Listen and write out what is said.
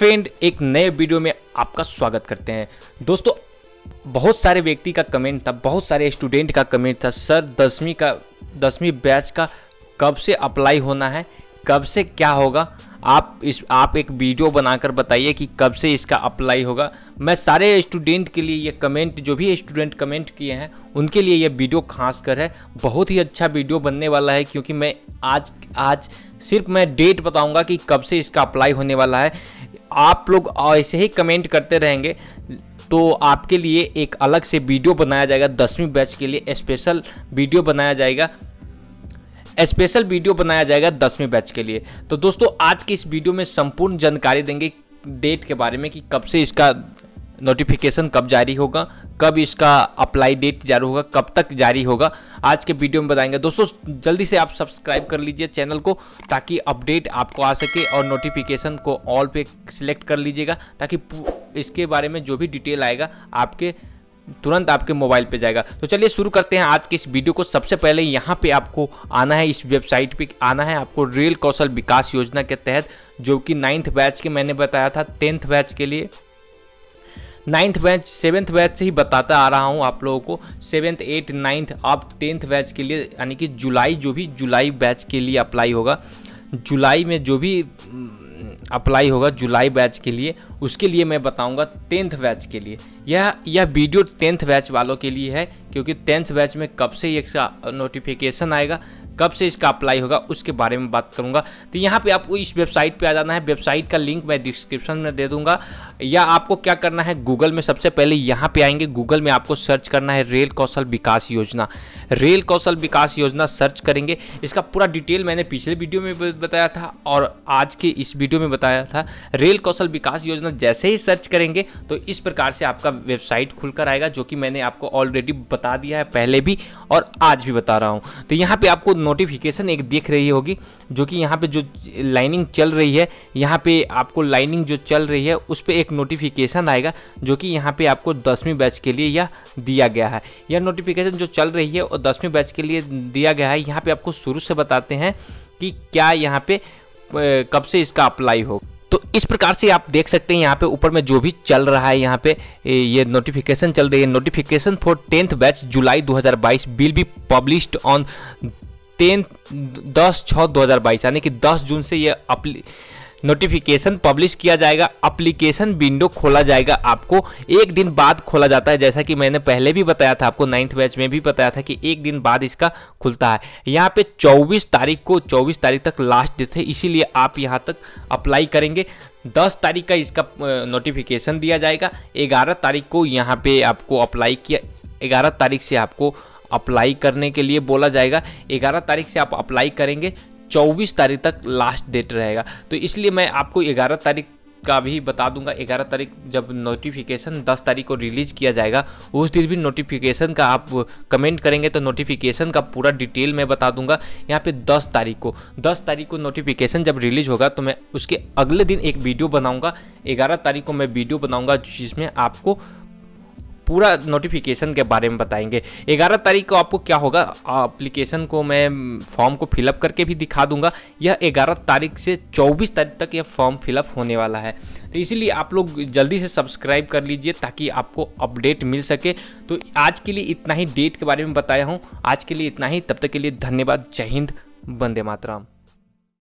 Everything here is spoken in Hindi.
फ्रेंड एक नए वीडियो में आपका स्वागत करते हैं। दोस्तों, बहुत सारे व्यक्ति का कमेंट था, बहुत सारे स्टूडेंट का कमेंट था सर दसवीं का, दसवीं बैच का कब से अप्लाई होना है, कब से क्या होगा? आप इस, आप एक वीडियो बनाकर बताइए कि कब से इसका अप्लाई होगा। मैं सारे स्टूडेंट के लिए ये कमेंट जो भी स्टूडेंट कमेंट किए हैं, उनके लिए ये वीडियो खास कर है। बहुत ही अच्छा वीडियो बनने वाला है, क्योंकि मैं आज आज सिर्फ़ मैं डेट बताऊँगा कि कब से इसका अप्लाई होने वाला है। आप लोग ऐसे ही कमेंट करते रहेंगे तो आपके लिए एक अलग से वीडियो बनाया जाएगा। दसवीं बैच के लिए स्पेशल वीडियो बनाया जाएगा। स्पेशल वीडियो बनाया जाएगा दसवीं बैच के लिए। तो दोस्तों, आज की इस वीडियो में संपूर्ण जानकारी देंगे डेट के बारे में कि कब से इसका नोटिफिकेशन कब जारी होगा, कब इसका अप्लाई डेट जारी होगा, कब तक जारी होगा, आज के वीडियो में बताएँगे। दोस्तों, जल्दी से आप सब्सक्राइब कर लीजिए चैनल को, ताकि अपडेट आपको आ सके और नोटिफिकेशन को ऑल पे सिलेक्ट कर लीजिएगा, ताकि इसके बारे में जो भी डिटेल आएगा, आपके, तुरंत आपके मोबाइल पे जाएगा। तो चलिए शुरू करते हैं आज के इस वीडियो को। सबसे पहले यहाँ पे आपको आना है इस वेबसाइट पे, आना है आपको रेल कौशल विकास योजना के तहत, जो कि नाइन्थ बैच के मैंने बताया था टेंथ बैच के लिए। नाइन्थ बैच सेवेंथ बैच से ही बताता आ रहा हूँ आप लोगों को। सेवेंथ एट नाइन्थ आप टेंथ बैच के लिए, यानी कि जुलाई जो भी जुलाई बैच के लिए अप्लाई होगा। जुलाई में जो भी अप्लाई होगा जुलाई बैच के लिए, उसके लिए मैं बताऊँगा टेंथ बैच के लिए। यह यह वीडियो टेंथ बैच वालों के लिए है, क्योंकि टेंथ बैच में कब से एक नोटिफिकेशन आएगा। कब से इसका अप्लाई होगा, उसके बारे में बात करूँगा। तो यहाँ पे आपको इस वेबसाइट पे आ जाना है। वेबसाइट का लिंक मैं डिस्क्रिप्शन में दे दूँगा। या आपको क्या करना है गूगल में सबसे पहले यहाँ पे आएँगे। गूगल में आपको सर्च करना है रेल कौशल विकास योजना। रेल कौशल विकास योजना सर्च करेंगे। इसका पूरा डिटेल मैंने पिछले वीडियो में बताया था और आज के इस वीडियो में बताया था। रेल कौशल विकास योजना जैसे ही सर्च करेंगे तो इस प्रकार से आपका वेबसाइट खुलकर आएगा, जो कि मैंने आपको ऑलरेडी बता दिया है, पहले भी और आज भी बता रहा हूँ। तो यहाँ पे आपको नोटिफिकेशन एक दिख रही होगी, जो कि यहाँ पे जो लाइनिंग चल रही है, यहाँ पे आपको लाइनिंग जो चल रही है, उस पर एक नोटिफिकेशन आएगा, जो कि यहाँ पे आपको दसवीं बैच के लिए यह दिया गया है। यह नोटिफिकेशन जो चल रही है, और दसवीं बैच के लिए दिया गया है, यहाँ पे आपको शुरू से बताते हैं कि क्या यहाँ पे कब से इसका अप्लाई हो। तो इस प्रकार से आप देख सकते हैं, यहाँ पे ऊपर में जो भी चल रहा है, यहाँ पे ये नोटिफिकेशन चल रही है। Notification for tenth batch July 2022 will be published on ten दस छः दो हज़ार बाईस, यानी कि दस जून से ये नोटिफिकेशन पब्लिश किया जाएगा अप्लीकेशन विंडो खोला जाएगा आपको, एक दिन बाद खोला जाता है, जैसा कि मैंने पहले भी बताया था, आपको नाइन्थ बैच में भी बताया था कि एक दिन बाद इसका खुलता है। यहाँ पे 24 तारीख को 24 तारीख तक लास्ट डेट है, इसीलिए आप यहाँ तक अप्लाई करेंगे। 10 तारीख का इसका नोटिफिकेशन दिया जाएगा 11 तारीख को यहाँ पे आपको अप्लाई किया 11 तारीख से आपको अप्लाई करने के लिए बोला जाएगा। 11 तारीख से आप अप्लाई करेंगे 24 तारीख तक लास्ट डेट रहेगा। तो इसलिए मैं आपको 11 तारीख का भी बता दूँगा। 11 तारीख जब नोटिफिकेशन 10 तारीख को रिलीज़ किया जाएगा, उस दिन भी नोटिफिकेशन का आप कमेंट करेंगे तो नोटिफिकेशन का पूरा डिटेल मैं बता दूँगा। यहाँ पे 10 तारीख को 10 तारीख को नोटिफिकेशन जब रिलीज़ होगा तो मैं उसके अगले दिन एक वीडियो बनाऊँगा। 11 तारीख को मैं वीडियो बनाऊँगा जिसमें आपको पूरा नोटिफिकेशन के बारे में बताएँगे। ग्यारह तारीख को आपको क्या होगा? एप्लीकेशन को मैं फॉर्म को फिलअप करके भी दिखा दूँगा। यह ग्यारह तारीख से चौबीस तारीख तक यह फॉर्म फिलअप होने वाला है। तो इसीलिए आप लोग जल्दी से सब्सक्राइब कर लीजिए ताकि आपको अपडेट मिल सके। तो आज के लिए इतना ही। डेट के बारे में बताया हूँ। आज के लिए इतना ही। तब तक के लिए धन्यवाद। जय हिंद। वंदे मातराम।